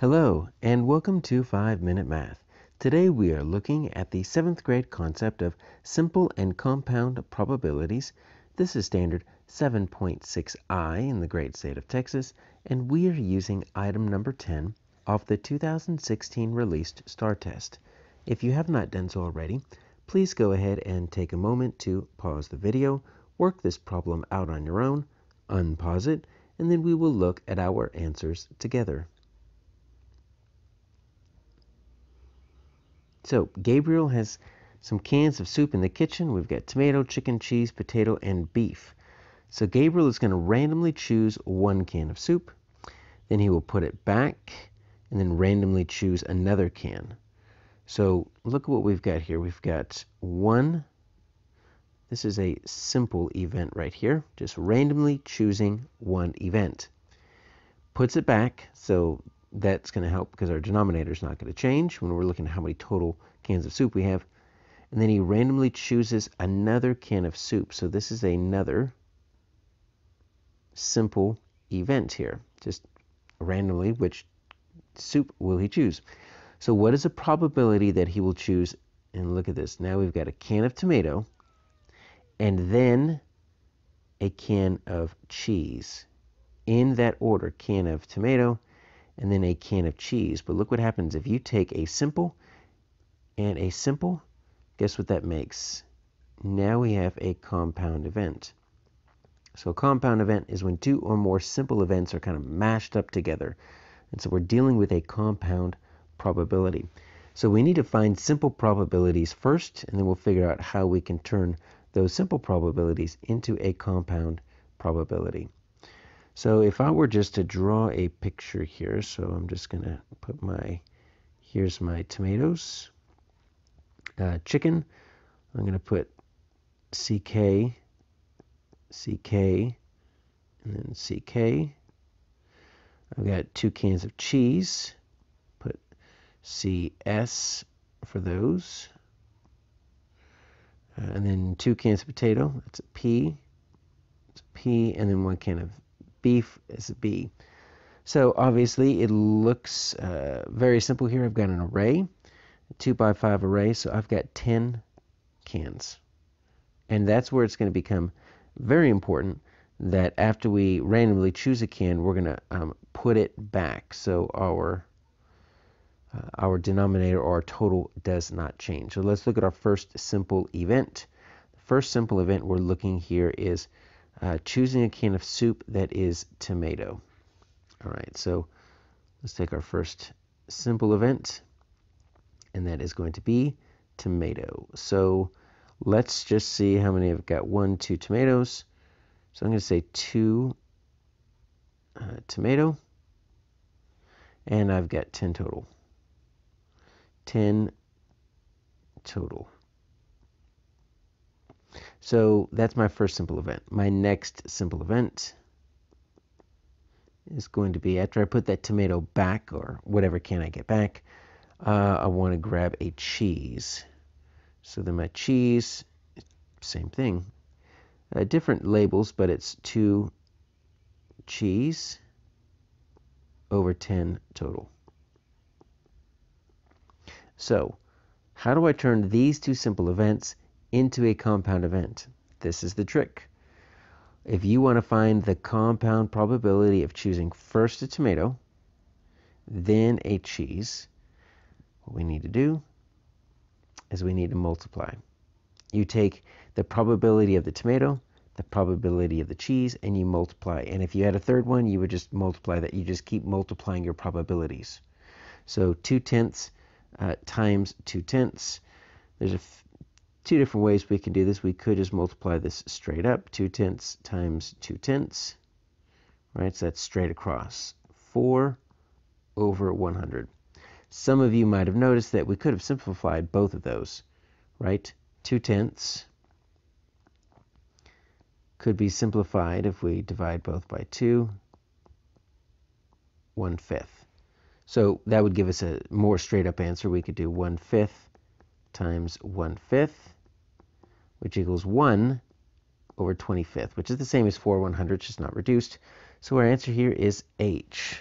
Hello, and welcome to 5 Minute Math. Today we are looking at the 7th grade concept of simple and compound probabilities. This is standard 7.6i in the great state of Texas, and we are using item number 10 of the 2016 released STAAR test. If you have not done so already, please go ahead and take a moment to pause the video, work this problem out on your own, unpause it, and then we will look at our answers together. So Gabriel has some cans of soup in the kitchen. We've got tomato, chicken, cheese, potato, and beef. So Gabriel is going to randomly choose one can of soup. Then he will put it back and then randomly choose another can. So look at what we've got here. We've got one. This is a simple event right here. Just randomly choosing one event. Puts it back. So that's going to help because our denominator is not going to change when we're looking at how many total cans of soup we have. And then he randomly chooses another can of soup. So this is another simple event here. Just randomly, which soup will he choose? So what is the probability that he will choose? And look at this. Now we've got a can of tomato and then a can of cheese. In that order, can of tomato, and then a can of cheese. But look what happens if you take a simple and a simple, guess what that makes? Now we have a compound event. So a compound event is when two or more simple events are kind of mashed up together. And so we're dealing with a compound probability. So we need to find simple probabilities first, and then we'll figure out how we can turn those simple probabilities into a compound probability. So if I were just to draw a picture here, so I'm just going to put my, here's my tomatoes, uh, chicken, I'm going to put CK, CK, and then CK. I've got two cans of cheese, put CS for those. Uh, and then two cans of potato, that's a P, it's a P, and then one can of beef is a B. So obviously it looks uh, very simple here. I've got an array, a 2 by 5 array, so I've got 10 cans. And that's where it's going to become very important that after we randomly choose a can, we're going to um, put it back so our uh, our denominator or our total does not change. So let's look at our first simple event. The first simple event we're looking here is uh, choosing a can of soup that is tomato. All right, so let's take our first simple event, and that is going to be tomato. So let's just see how many I've got. One, two tomatoes. So I'm going to say two uh, tomato, and I've got 10 total. 10 total. So that's my first simple event. My next simple event is going to be after I put that tomato back or whatever can I get back, uh, I want to grab a cheese. So then my cheese, same thing. Uh, different labels, but it's 2 cheese over 10 total. So, how do I turn these two simple events into a compound event. This is the trick. If you want to find the compound probability of choosing first a tomato, then a cheese, what we need to do is we need to multiply. You take the probability of the tomato, the probability of the cheese, and you multiply. And if you had a third one, you would just multiply that. You just keep multiplying your probabilities. So 2 tenths uh, times 2 tenths. There's a two different ways we can do this. We could just multiply this straight up, 2 tenths times 2 tenths, right? So that's straight across, 4 over 100. Some of you might have noticed that we could have simplified both of those, right? 2 tenths could be simplified if we divide both by 2, 1 fifth. So that would give us a more straight up answer. We could do 1 fifth times 1 fifth, which equals 1 over 25th, which is the same as 4 100, just not reduced. So our answer here is H.